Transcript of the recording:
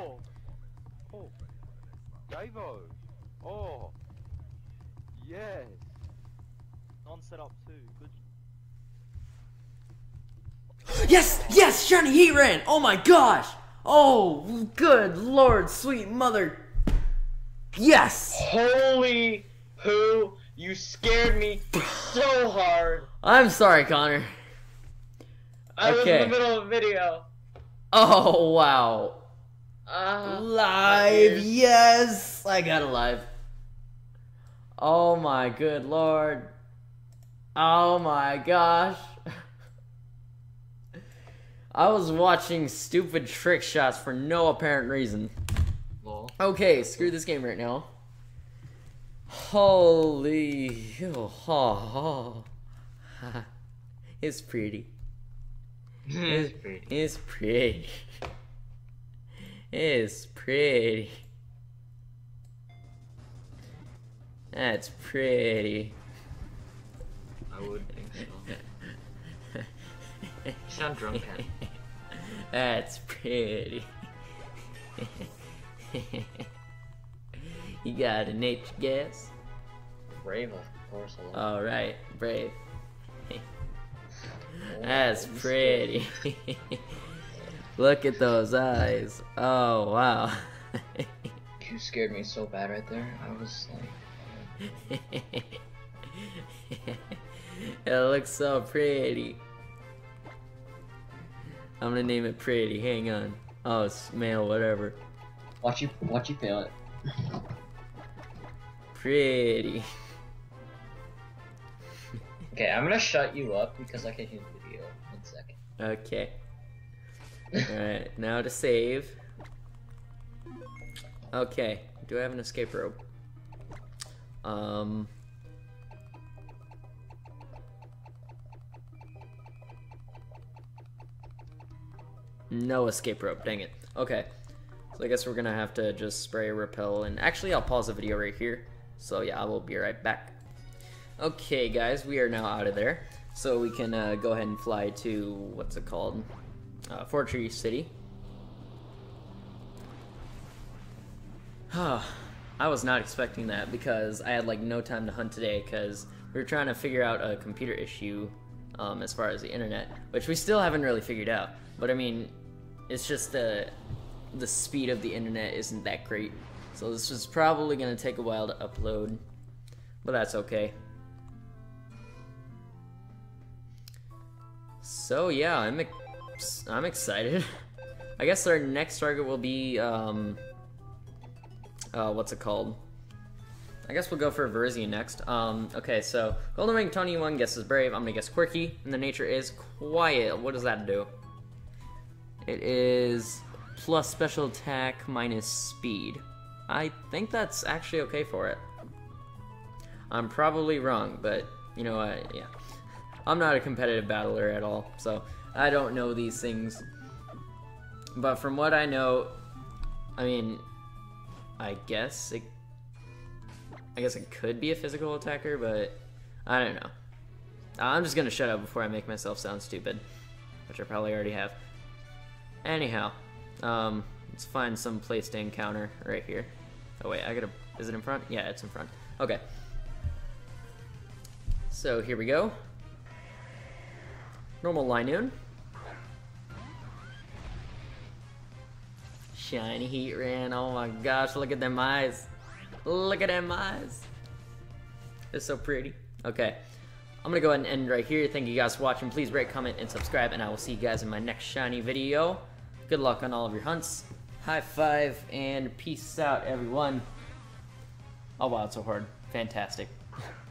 Oh. Oh. Davo. Oh. Yes. On set up too. Good. Yes! Yes! Shiny Heatran! Oh my gosh! Oh, good lord, sweet mother. Yes! Holy poo! You scared me so hard. I'm sorry, Connor. I was in the middle of a video. Oh, wow. Uh, Live, ears. yes! I got a live. Oh my good lord. Oh my gosh. I was watching stupid trick shots for no apparent reason. Lol. Okay, screw this game right now. Holy. Oh, oh. It's pretty. It's pretty. It's pretty. It's pretty. That's pretty. I would think so. You sound drunk, Ken. That's pretty. you got a nature guess? Brave, of course. Alright, brave. That's pretty. Look at those eyes. Oh, wow. You scared me so bad right there. I was like, it looks so pretty. I'm gonna name it pretty. Hang on. Oh, it's male, whatever. watch you, watch you fail it. Pretty. Okay, I'm gonna shut you up because I can hear the video. One second. Okay. Alright, now to save. Okay, do I have an escape rope? Um. No escape rope, dang it. Okay, so I guess we're gonna have to just spray repel and actually I'll pause the video right here. So yeah, I will be right back. Okay guys, we are now out of there. So we can uh, go ahead and fly to, what's it called? Uh, Fortree City. I was not expecting that because I had like no time to hunt today because we were trying to figure out a computer issue um, as far as the internet, which we still haven't really figured out. But I mean, it's just the the speed of the internet isn't that great, so this is probably gonna take a while to upload, but that's okay. So yeah, I'm I'm excited. I guess our next target will be um, uh, what's it called? I guess we'll go for Virizion next. Um, okay, so Golden Ring Tony one guesses brave. I'm gonna guess quirky, and the nature is quiet. What does that do? It is plus special attack minus speed. I think that's actually okay for it. I'm probably wrong, but you know what? Yeah, I'm not a competitive battler at all, so I don't know these things. But from what I know, I mean, I guess it. I guess it could be a physical attacker, but I don't know. I'm just gonna shut up before I make myself sound stupid, which I probably already have. Anyhow, um, let's find some place to encounter right here. Oh wait, I gotta. Is it in front? Yeah, it's in front. Okay. So here we go. Normal Linoone. Shiny Heatran. Oh my gosh, look at them eyes. Look at them eyes. They're so pretty. Okay. I'm gonna go ahead and end right here. Thank you guys for watching. Please rate, comment, and subscribe, and I will see you guys in my next shiny video. Good luck on all of your hunts. High five and peace out, everyone. Oh wow, it's so hard. Fantastic.